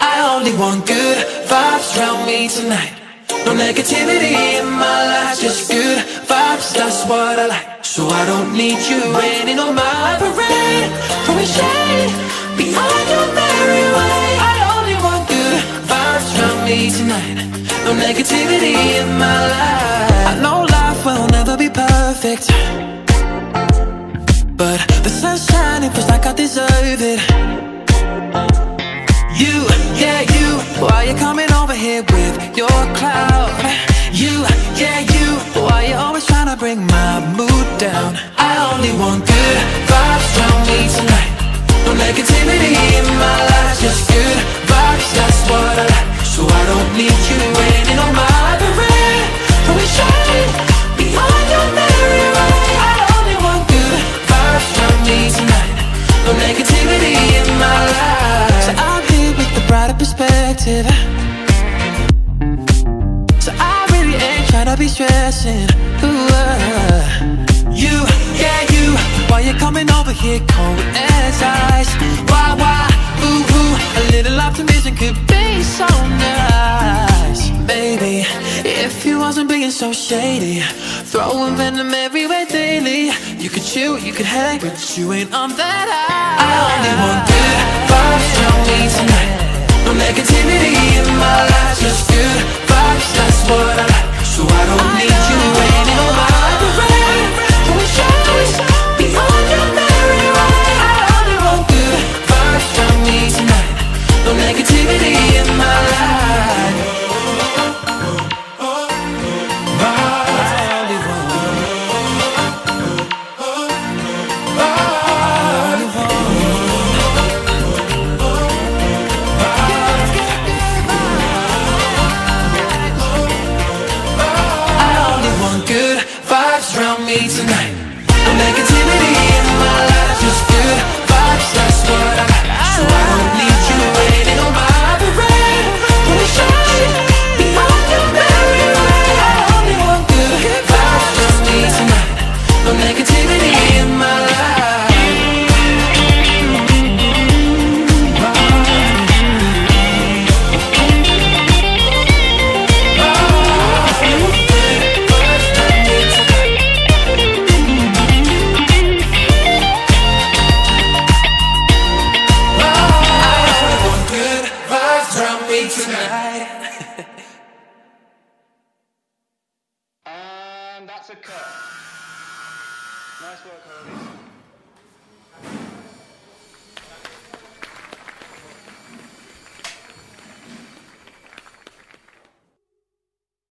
I only want good vibes around me tonight. No negativity in my life, just good vibes, that's what I like. So I don't need you raining on my parade. Throwing shade behind your merry way. I only want good vibes around me tonight. No negativity the sun's shining feels like I deserve it. You, yeah, you. Why you coming over here with your cloud? You, yeah, you. Why you always trying to bring my mood down? I only want good vibes from me tonight. No negativity in my life, just good vibes. That's what I like. So I don't need you raining on my perspective. So I really ain't tryna be stressing. Ooh, uh, you, yeah, you. Why you coming over here cold as ice? Why, why? Ooh, ooh. A little optimism could be so nice, baby. If you wasn't being so shady, throwing venom everywhere daily. You could chill, you could hang, but you ain't on that high. I only want good vibes from me tonight. me tonight. I'm night. and that's a cut. Nice work, Harvey.